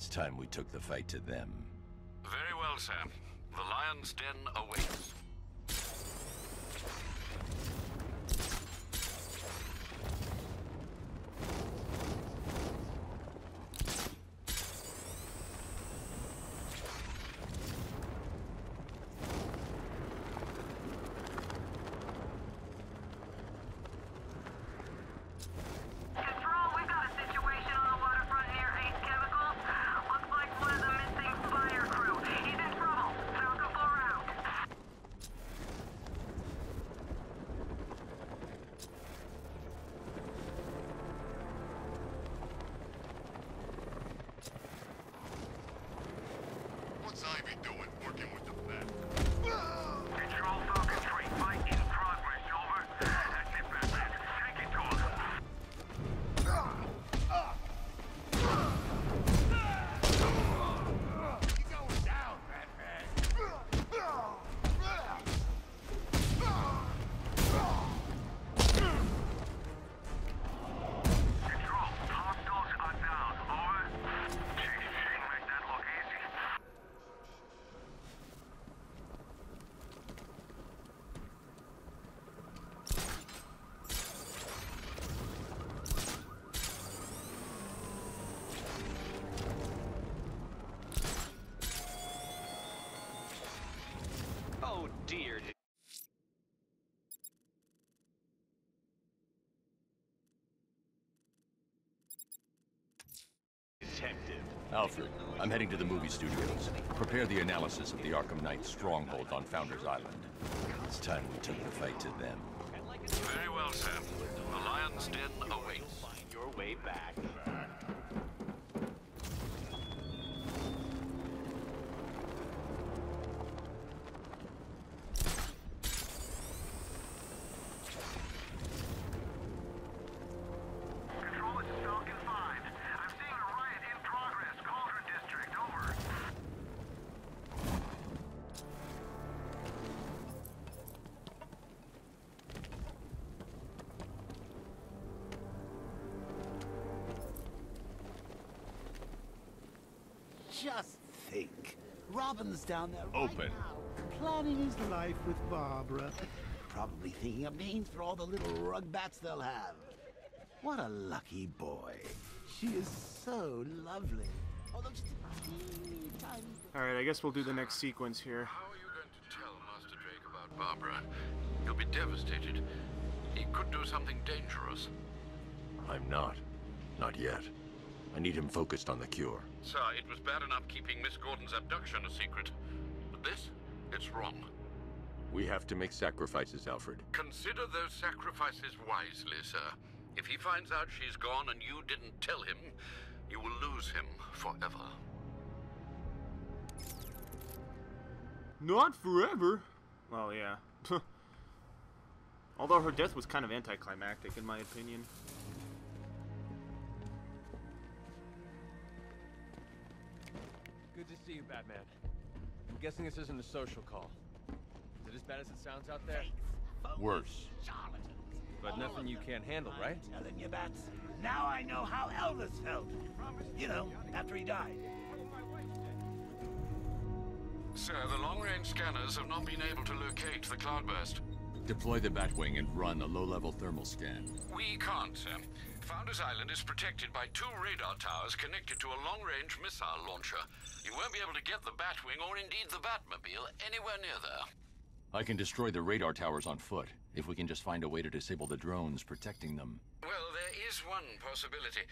It's time we took the fight to them. Very well, Sam. The Lion's Den awaits. Control, we've got a situation on the waterfront near Ace Chemicals. Looks like one of the missing fire crew. He's in trouble. Falcon 4 out. What's Ivy doing, working with the Bat? Control, Falcon 3. Fight in progress. Over. That's it, Batman. Take it to him. Control, hostiles are down. Over. Jeez, she make that look easy. Oh dear. Detective. Alfred, I'm heading to the movie studios. Prepare the analysis of the Arkham Knight stronghold on Founders Island. It's time we took the fight to them. Very well, Sam. The Lion's Den awaits. Find your way back. Down there right Open. now, planning his life with Barbara. Probably thinking of names for all the little rug bats they'll have. What a lucky boy. She is so lovely. Although just a teeny tiny. Alright, I guess we'll do the next sequence here. How are you going to tell Master Drake about Barbara? He'll be devastated. He could do something dangerous. I'm not. Not yet. I need him focused on the cure. Sir, it was bad enough keeping Miss Gordon's abduction a secret. But this? It's wrong. We have to make sacrifices, Alfred. Consider those sacrifices wisely, sir. If he finds out she's gone and you didn't tell him, you will lose him forever. Not forever. Well, yeah. Although her death was kind of anticlimactic, in my opinion. Good to see you, Batman. I'm guessing this isn't a social call. Is it as bad as it sounds out there? Worse. But nothing you can't handle, right? Telling you, Bats. Now I know how Elvis felt. You know, after he died. Sir, the long-range scanners have not been able to locate the cloudburst. Deploy the Batwing and run a low-level thermal scan. We can't, sir. Founders Island is protected by two radar towers connected to a long-range missile launcher. You won't be able to get the Batwing or indeed the Batmobile anywhere near there. I can destroy the radar towers on foot, if we can just find a way to disable the drones protecting them. Well, there is one possibility.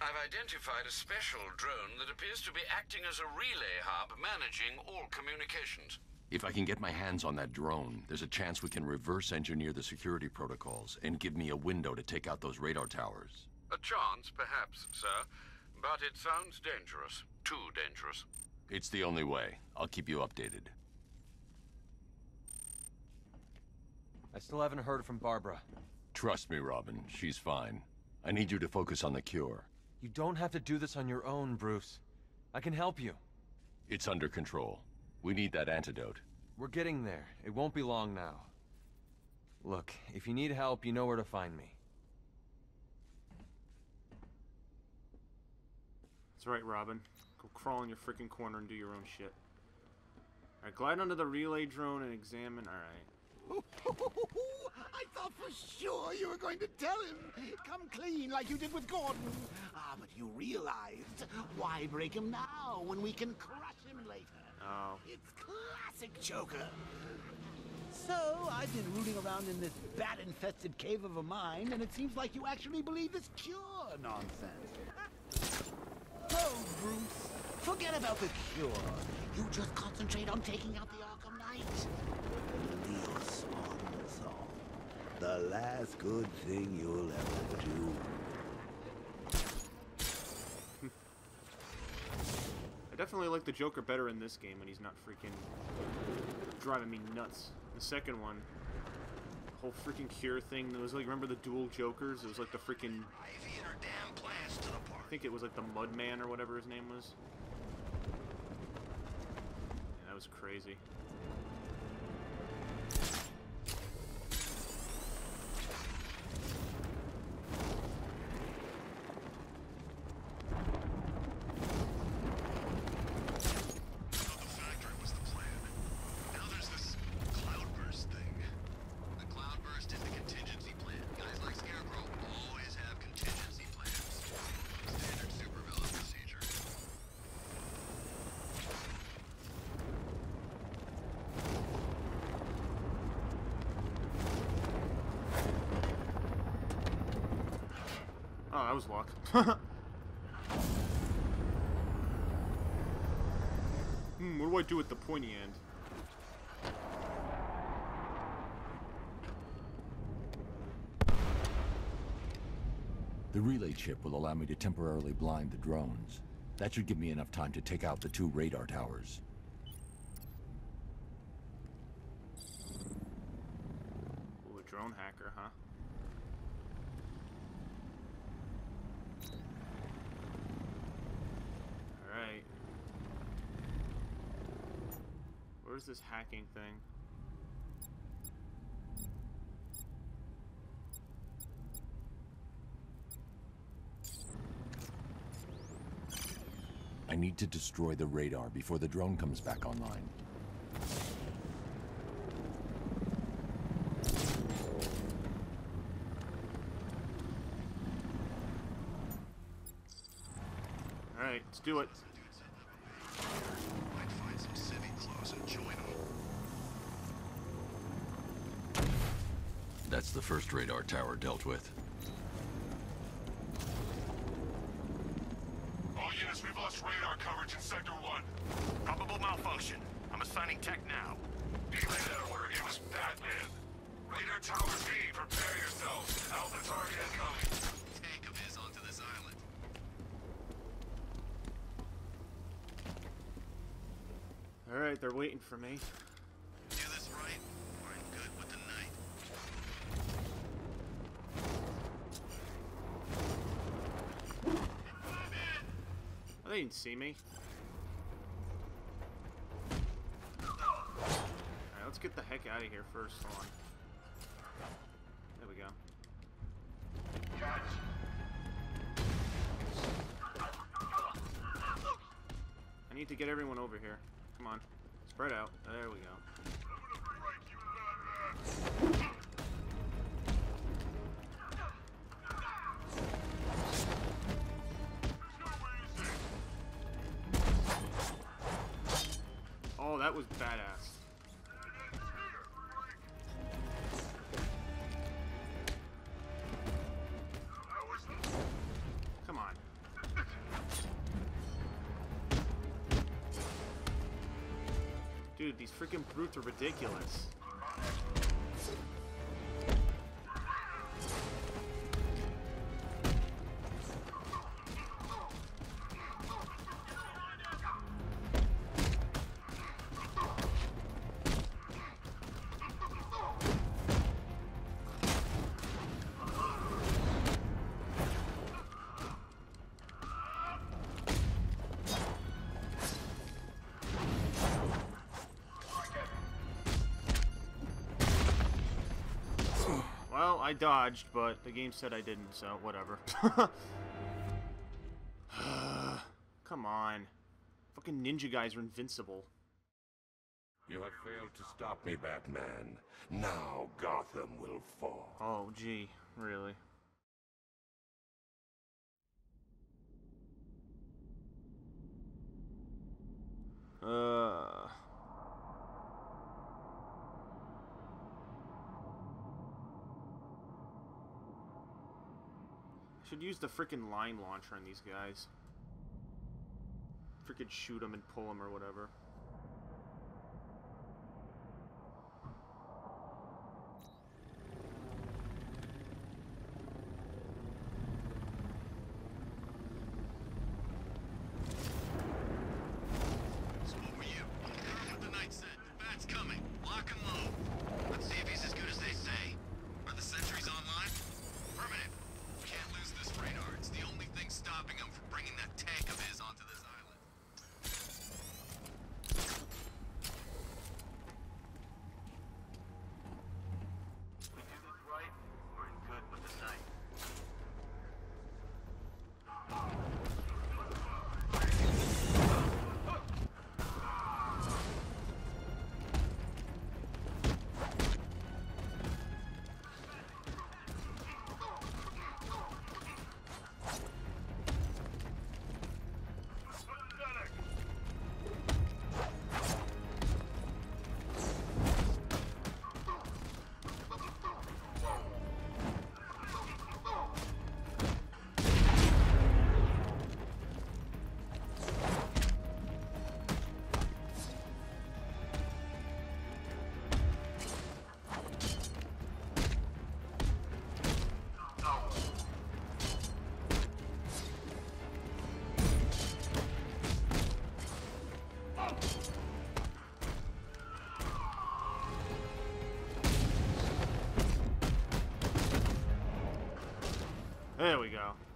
I've identified a special drone that appears to be acting as a relay hub managing all communications. If I can get my hands on that drone, there's a chance we can reverse engineer the security protocols and give me a window to take out those radar towers. A chance, perhaps, sir. But it sounds dangerous. Too dangerous. It's the only way. I'll keep you updated. I still haven't heard from Barbara. Trust me, Robin. She's fine. I need you to focus on the cure. You don't have to do this on your own, Bruce. I can help you. It's under control. We need that antidote. We're getting there. It won't be long now. Look, if you need help, you know where to find me. That's right, Robin. Go crawl in your freaking corner and do your own shit. Alright, glide onto the relay drone and examine. Alright. I thought for sure you were going to tell him. Come clean like you did with Gordon. Ah, but you realized. Why break him now when we can crush him later? Oh. It's classic Joker. So, I've been rooting around in this bat-infested cave of a mine, and it seems like you actually believe this cure nonsense. Oh, Bruce, forget about the cure. You just concentrate on taking out the Arkham Knight. Swan song. The last good thing you'll ever do. I definitely like the Joker better in this game when he's not freaking driving me nuts. The second one, the whole freaking cure thing, it was like, remember the dual Jokers? It was like the freaking, Ivy and her damn plans to the park. I think it was like the Mudman or whatever his name was. Yeah, that was crazy. thought the factory was the plan. Now there's this cloudburst thing. The cloudburst is the contingency plan. Guys like Scarecrow always have contingency plans. Standard supervillain procedure. Oh, that was luck. hmm, what do I do with the pointy end? The relay chip will allow me to temporarily blind the drones. That should give me enough time to take out the two radar towers. Ooh, a drone hacker, huh? Alright. Where's this hacking thing? I need to destroy the radar before the drone comes back online. Alright, let's do it. Might find some civvy clothes and join them. That's the first radar tower dealt with. Lost radar coverage in Sector 1. Probable malfunction. I'm assigning tech now. Relay that order. It was Batman. Radar towers B, prepare yourselves. Alpha target incoming. Tank of his onto this island. Alright, they're waiting for me. Do this right, or I'm good with the night. Oh, they didn't see me. Alright, let's get the heck out of here first. Hold on. There we go. I need to get everyone over here. Come on. Spread out. That was badass. Come on. Dude, these freaking brutes are ridiculous. I dodged, but the game said I didn't, so whatever. Come on. Fucking ninja guys are invincible. You have failed to stop me, Batman. Now Gotham will fall. Oh, gee, really? Use the freaking line launcher on these guys. Freaking shoot them and pull them or whatever.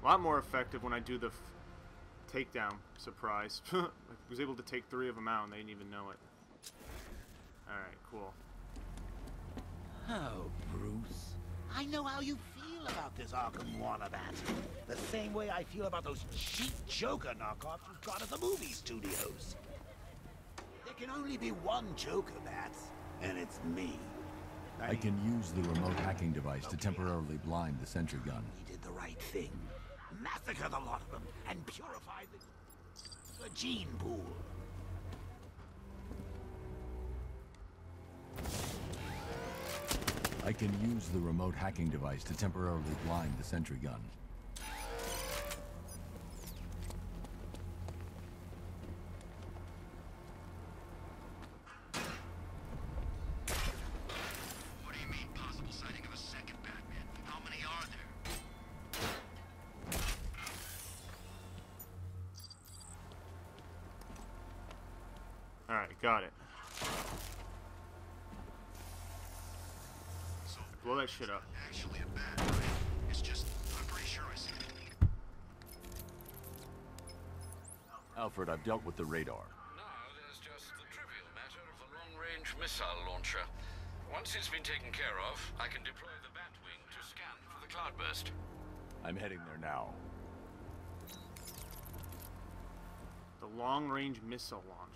Lot more effective when I do the f- takedown surprise. I was able to take three of them out and they didn't even know it. Alright, cool. Oh, Bruce. I know how you feel about this Arkham Wannabat. The same way I feel about those cheap Joker knockoffs you've got at the movie studios. There can only be one Joker, Bats, and it's me. I can use the remote hacking device to temporarily blind the sentry gun. We did the right thing. Massacre the lot of them and purify the, the gene pool. I can use the remote hacking device to temporarily blind the sentry gun. Alfred, I've dealt with the radar. Now there's just the trivial matter of the long-range missile launcher. Once it's been taken care of, I can deploy the Batwing to scan for the cloudburst. I'm heading there now. The long-range missile launcher.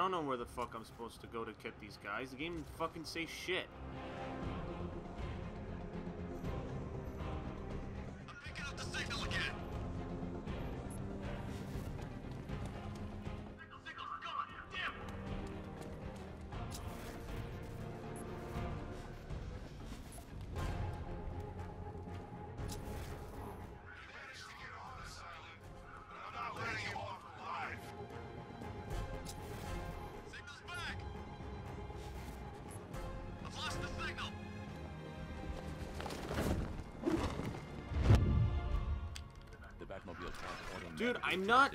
I don't know where the fuck I'm supposed to go to get these guys. The game fucking say shit. I'm not.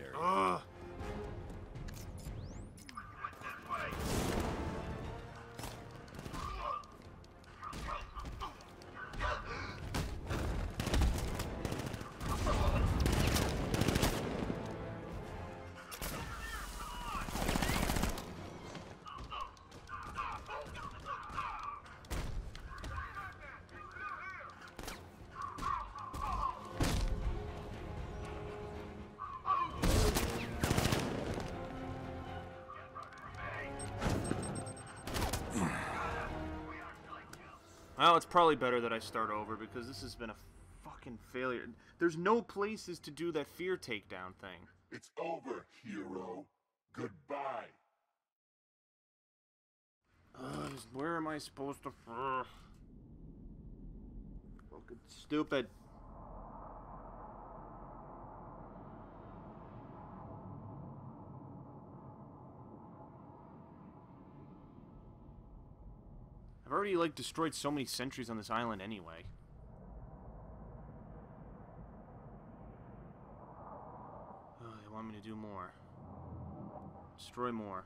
It's probably better that I start over because this has been a fucking failure. There's no places to do that fear takedown thing. It's over, hero. Goodbye. Just where am I supposed to? Ugh. Fucking stupid. I've already like destroyed so many sentries on this island anyway. Oh, they want me to do more. Destroy more.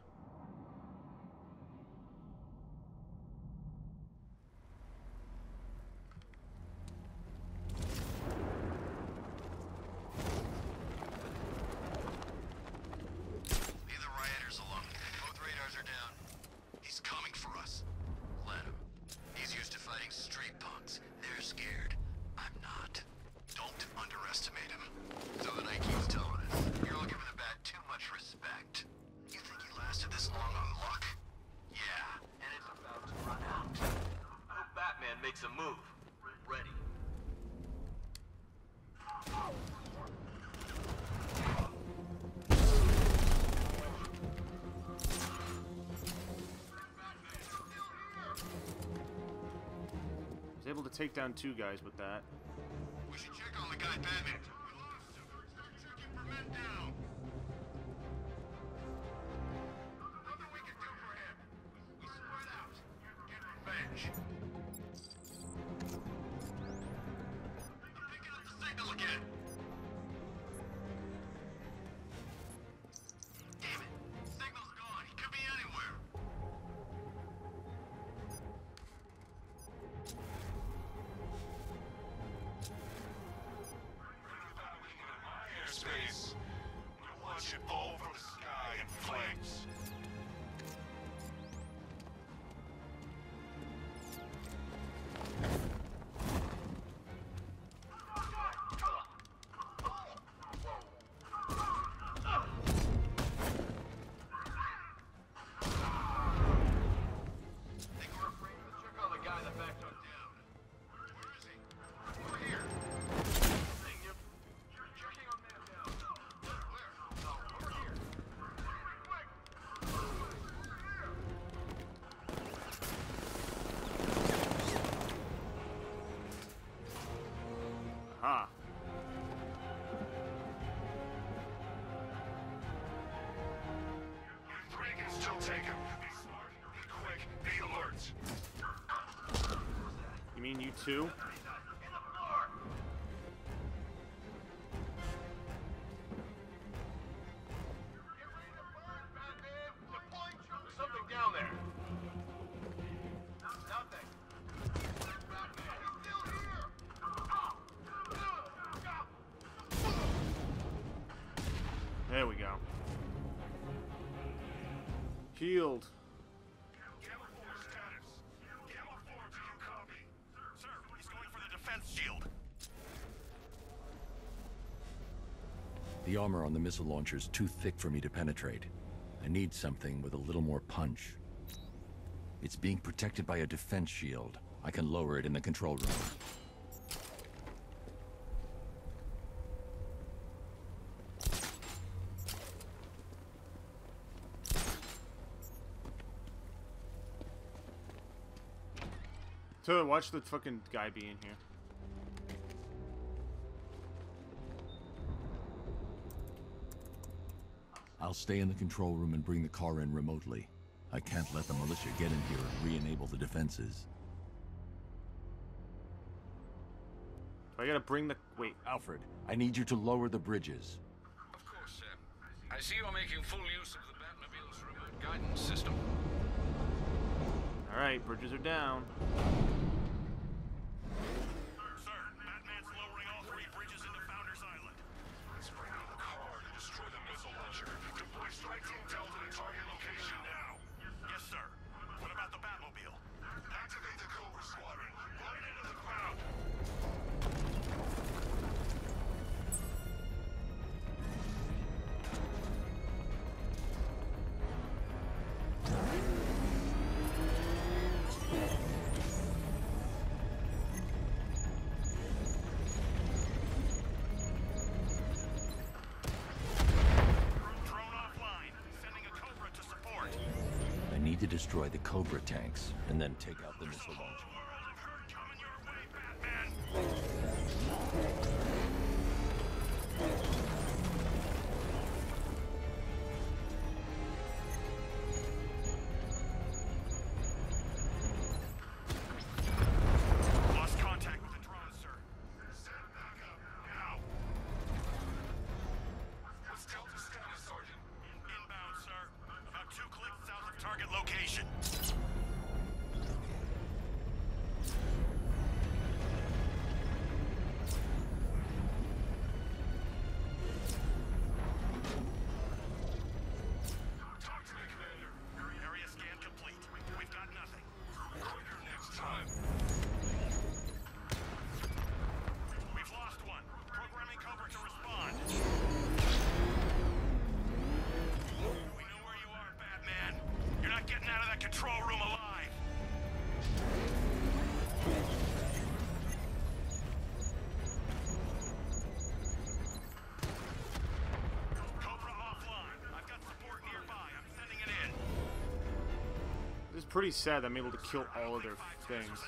Able to take down two guys with that. We should check on the guy. We lost him. Checking for men down. Take him. Be smart, be quick, be alert. You mean you too? Something down there. Shield. The armor on the missile launcher is too thick for me to penetrate. I need something with a little more punch. It's being protected by a defense shield. I can lower it in the control room. So watch the fucking guy be in here. I'll stay in the control room and bring the car in remotely. I can't let the militia get in here and re-enable the defenses. So I gotta bring the wait. Alfred, I need you to lower the bridges. Of course, sir. I see you're making full use of the Batmobile's remote guidance system. All right, bridges are down. Destroy the Cobra tanks and then take out the missile launcher. Pretty sad I'm able to kill all of their things.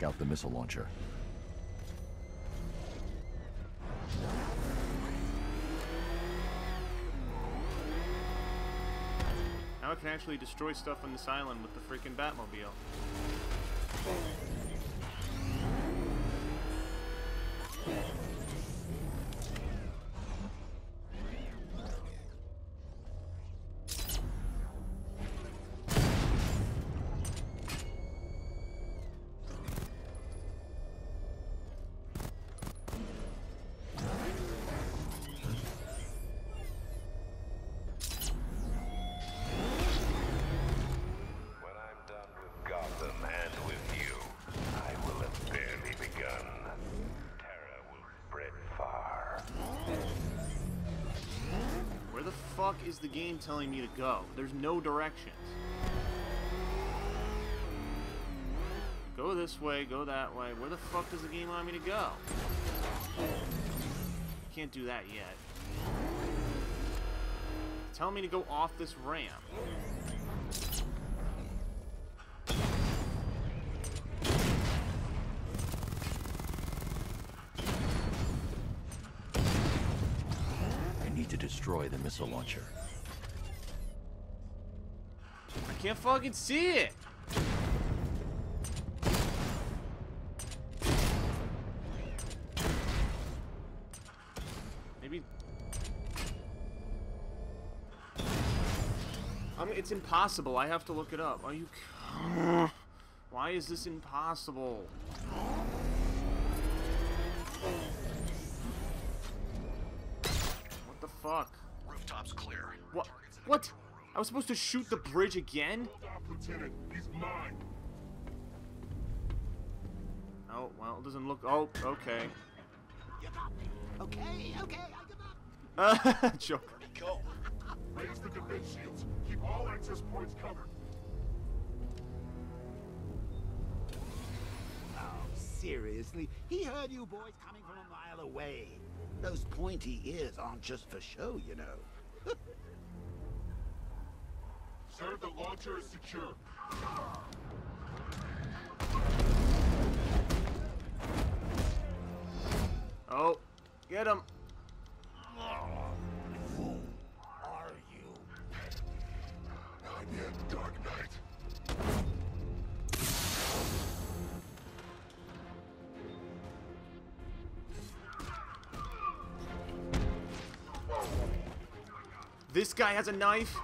Take out the missile launcher. Now I can actually destroy stuff on this island with the freaking Batmobile. Fuck is the game telling me to go? There's no directions. Go this way, go that way. Where the fuck does the game want me to go? Can't do that yet. Tell me to go off this ramp. destroy the missile launcher. I can't fucking see it! Maybe... I mean, it's impossible. I have to look it up. Are you... Why is this impossible? What? What? I was supposed to shoot the bridge again? Oh, well, it doesn't look... Oh, okay. You got me. Okay, okay, I give up. Uh. Go. Raise the defense shields. Keep all access points covered. Oh, seriously? He heard you boys coming from a mile away. Those pointy ears aren't just for show, you know. Sir, the launcher is secure. Oh, get him. Who are you? I am Dark Knight. This guy has a knife.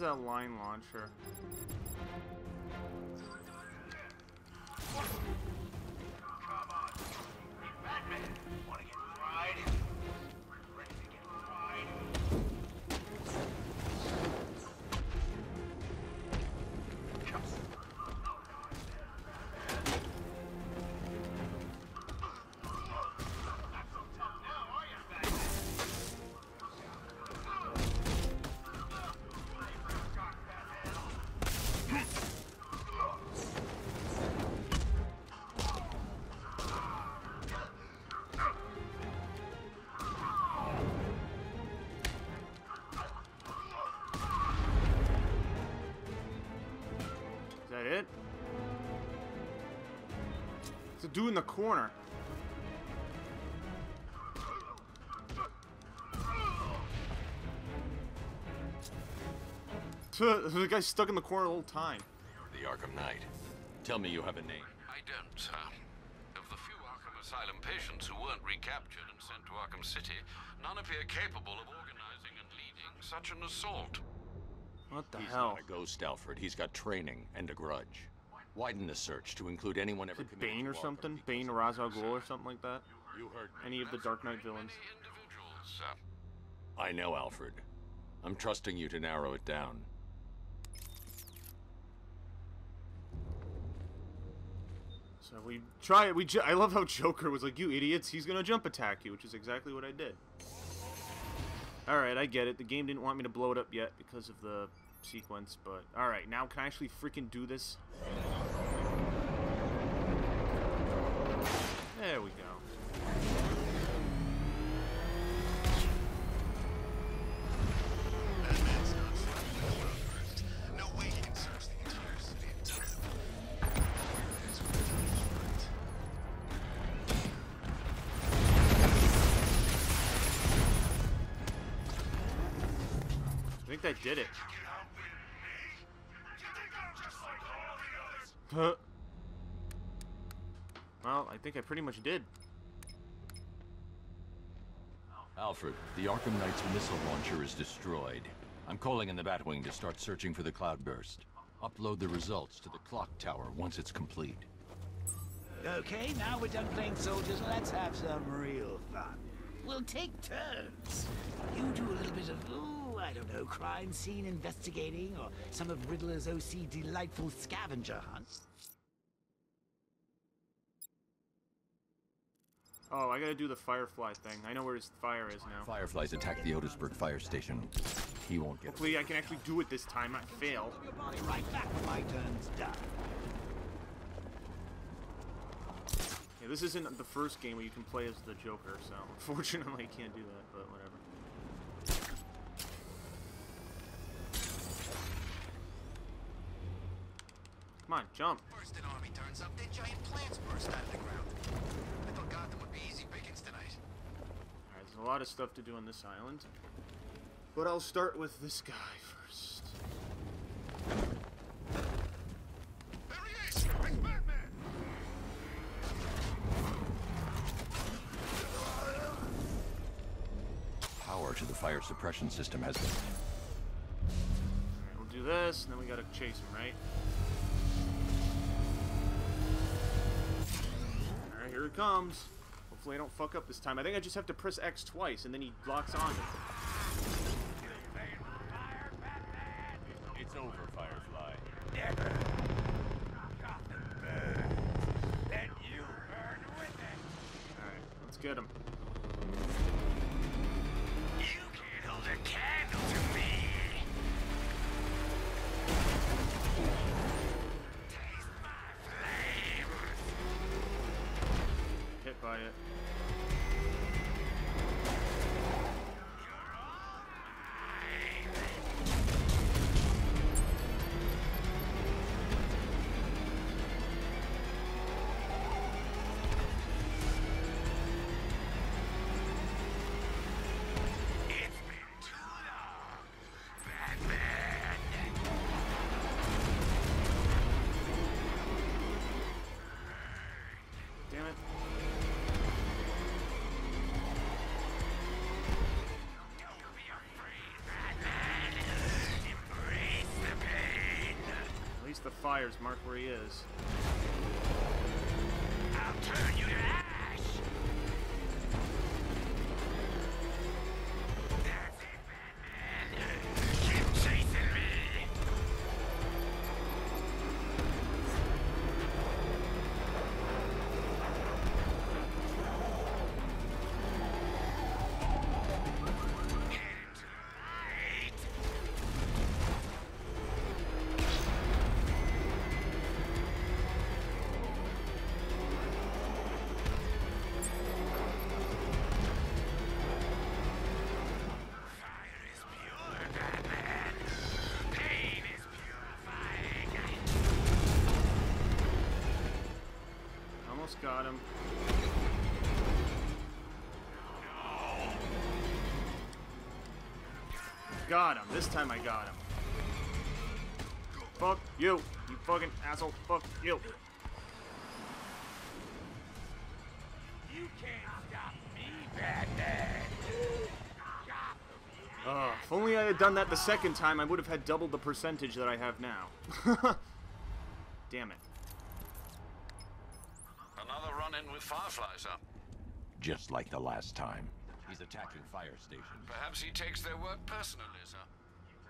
That line launcher? It's a dude in the corner. the guy's stuck in the corner all the whole time. The Arkham Knight. Tell me you have a name. I don't, sir. Of the few Arkham Asylum patients who weren't recaptured and sent to Arkham City, none appear capable of organizing and leading such an assault. What the He's hell? not a ghost, Alfred. He's got training and a grudge. Widen the search to include anyone ever Is it committed Bane or something? Bane or Ra's al. Ghul or something like that? You heard me. Any of the Dark Knight villains? Many individuals, sir. I know, Alfred. I'm trusting you to narrow it down. So we try it. We ju I love how Joker was like, "You idiots! He's gonna jump attack you," which is exactly what I did. All right, I get it. The game didn't want me to blow it up yet because of the sequence, but all right, now can I actually freaking do this? There we go. I think that did it. Huh. Well, I think I pretty much did. Alfred, the Arkham Knight's missile launcher is destroyed. I'm calling in the Batwing to start searching for the cloudburst. Upload the results to the clock tower once it's complete. Okay, now we're done playing soldiers. Let's have some real fun. We'll take turns. You do a little bit of ooh, I don't know, crime scene investigating or some of Riddler's OC delightful scavenger hunts. Oh, I gotta do the Firefly thing. I know where his fire is now. Firefly's attacked the Otisburg fire station. He won't get Hopefully I can actually do it this time, not fail. Your body right back when my turn's done. Yeah, this isn't the first game where you can play as the Joker, so unfortunately I can't do that, but whatever. Come on, jump. First an army turns up, then giant plants burst out of the ground. I thought Gotham would be easy pickings tonight. Alright, there's a lot of stuff to do on this island. But I'll start with this guy first. There he is! It's Batman! power to the fire suppression system has been. Alright, we'll do this, and then we gotta chase him, right? Alright, here it comes. Hopefully I don't fuck up this time. I think I just have to press X twice, and then he locks on. It's over, Firefly. Alright, let's get him. Fires mark where he is. I'll turn you to! Got him. Got him. This time I got him. Fuck you, you fucking asshole. Fuck you. You can't stop me, Batman. Uh, if only I had done that the second time, I would have had double the percentage that I have now. Damn it. Another run-in with Fireflies, huh? Just like the last time. He's attacking fire stations. Perhaps he takes their work personally, sir.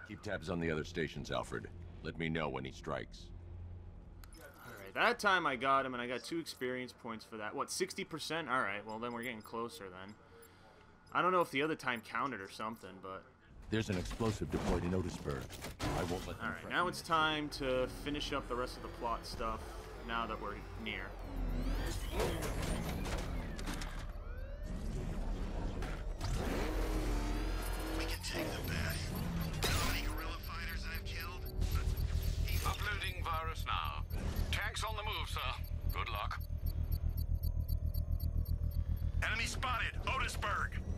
Keep tabs on the other stations, Alfred. Let me know when he strikes. Alright, that time I got him, and I got two experience points for that. What, 60%? Alright, well then we're getting closer then. I don't know if the other time counted or something, but... There's an explosive deployed in Otisburg. I won't let Alright, now it's time to finish up the rest of the plot stuff, now that we're near. We can take them back. Know how many guerrilla fighters I've killed? Uploading virus now. Tanks on the move, sir. Good luck. Enemy spotted! Otisburg!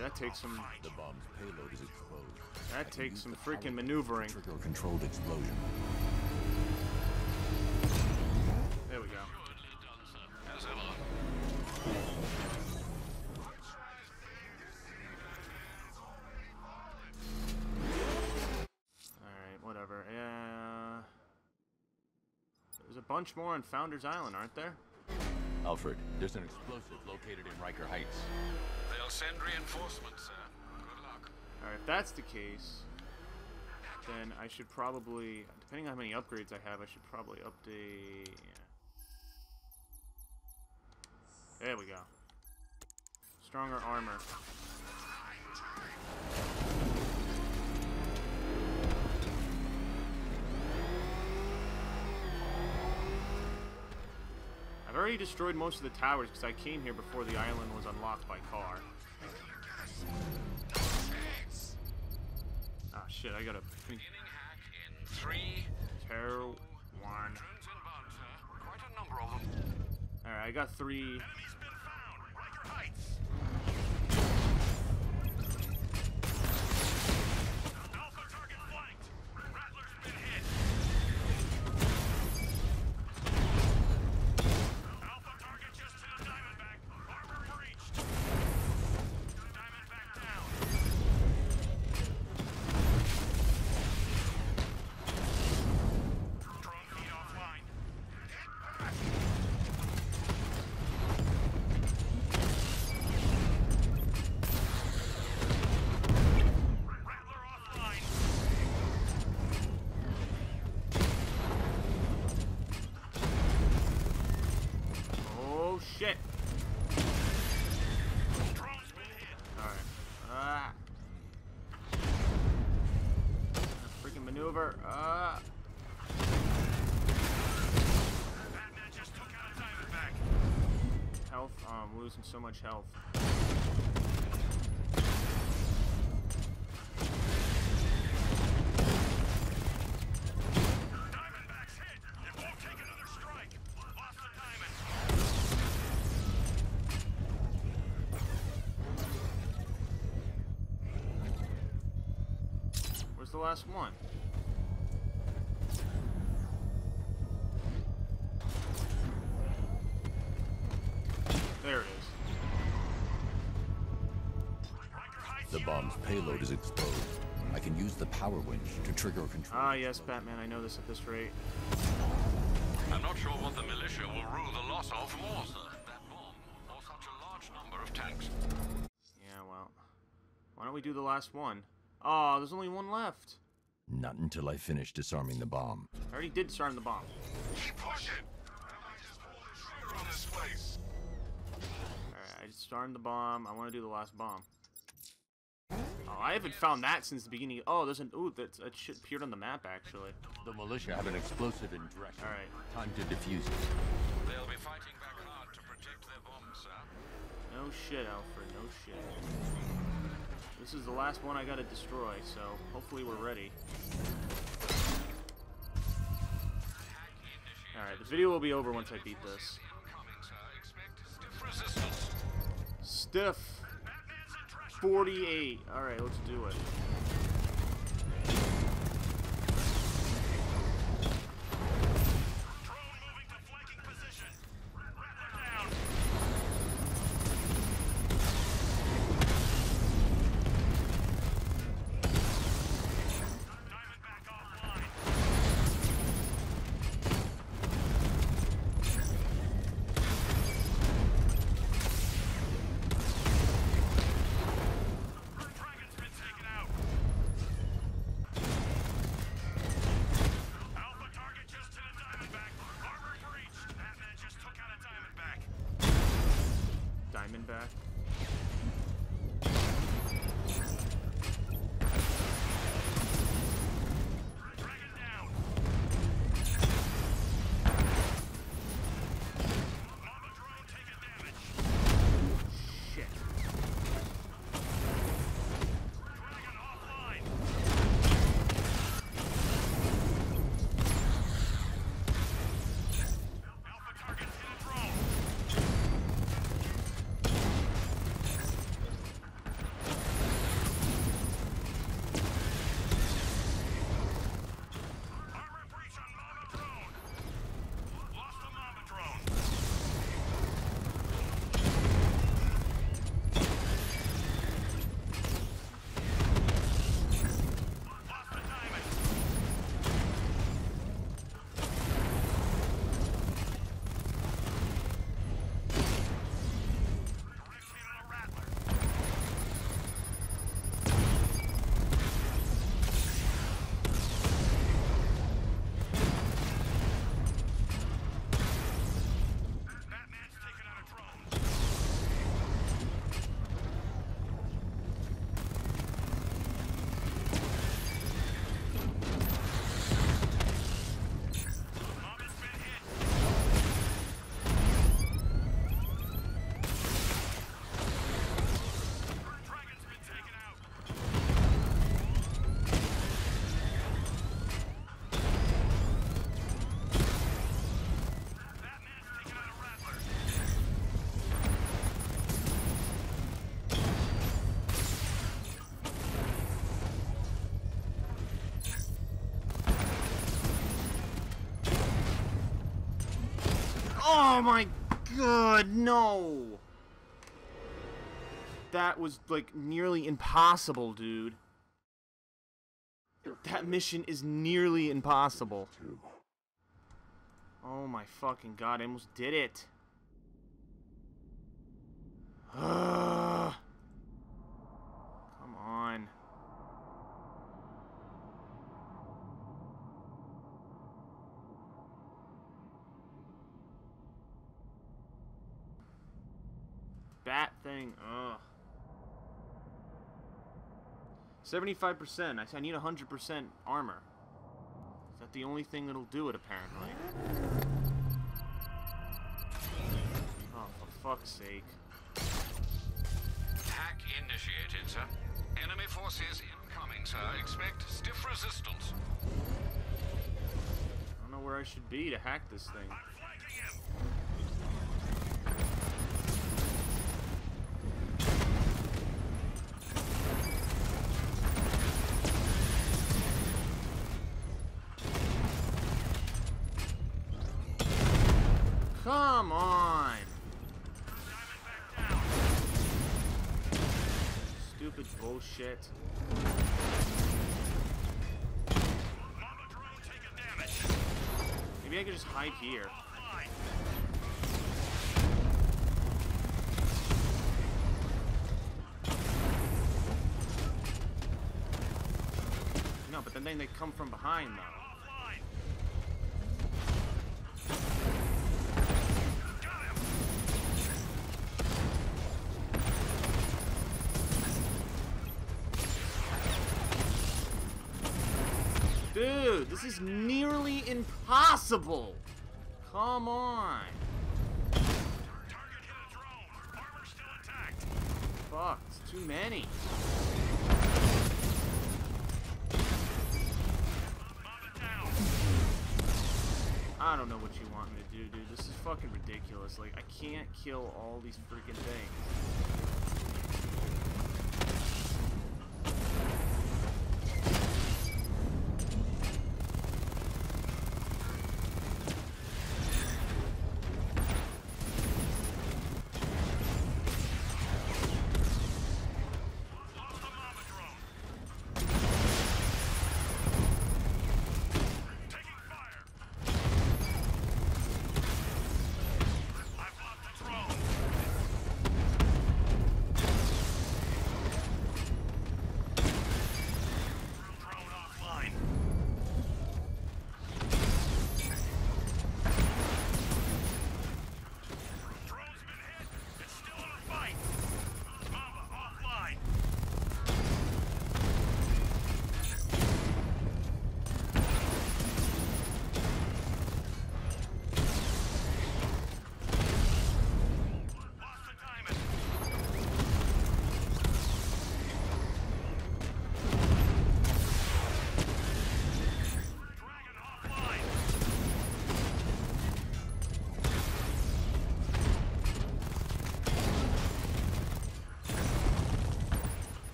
That takes some The bomb's payload is that takes some freaking maneuvering. Trigger controlled explosion. There we go. Alright, whatever. Yeah. There's a bunch more on Founders Island, aren't there? Alfred, there's an explosive located in Ryker Heights. They'll send reinforcements, sir. Good luck. Alright, if that's the case, then I should probably, depending on how many upgrades I have, I should probably update. There we go. Stronger armor. I've already destroyed most of the towers because I came here before the island was unlocked by car. Ah shit, I gotta Beginning hack in three. tear one. Drones inbound, sir. Quite a number of them. Alright, I got three. Strike. Lost the diamond. Where's the last one? The bomb's payload is exposed. I can use the power winch to trigger a control. Ah, yes, Batman. I know this at this rate. I'm not sure what the militia will rue the loss of more, sir. That bomb, or such a large number of tanks. Yeah, well. Why don't we do the last one? Oh, there's only one left. Not until I finish disarming the bomb. I already did disarm the bomb. Keep pushing. I might just pull the trigger on this place. Alright, I disarmed the bomb. I want to do the last bomb. Oh, I haven't found that since the beginning. Oh, there's an. Ooh, that, that shit appeared on the map, actually. The militia have an explosive in Dresden. Alright. Time to defuse it. They'll be fighting back hard to protect their bombs, sir. No shit, Alfred. No shit. This is the last one I gotta destroy, so hopefully we're ready. Alright, the video will be over once I beat this. Incoming, sir. Stiff 48. Alright, let's do it. Oh my god, no! That was, like, nearly impossible, dude. That mission is nearly impossible. Oh my fucking god, I almost did it. Oh. Ugh. Come on. Bat thing, ugh. 75%. I, I need 100% armor. Is that the only thing that'll do it, apparently? Oh, for fuck's sake. Hack initiated, sir. Enemy forces incoming, sir. Expect stiff resistance. I don't know where I should be to hack this thing. Come on! Stupid bullshit. Maybe I could just hide here. No, but then they come from behind, though. Dude, this is nearly impossible. Come on. Fuck, it's too many. I don't know what you want me to do, dude. This is fucking ridiculous. Like, I can't kill all these freaking things.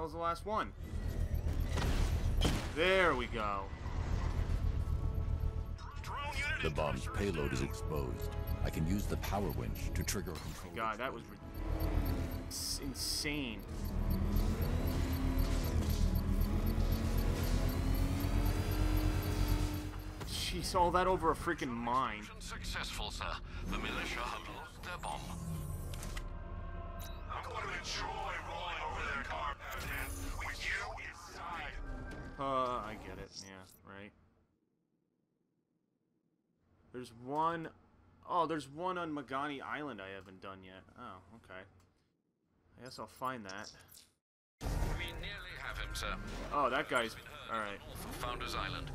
Where the the last one? There we go. The bomb's payload is exposed. I can use the power winch to trigger control. God, that was insane. Jeez, all that over a freaking mine. Successful, sir. The militia have lost their bomb. I'm going to enjoy Yeah, right. There's one Oh, there's one on Miagani Island I haven't done yet. Oh, okay. I guess I'll find that. We nearly have him, sir. Oh, that guy's... Alright. North Founders Island.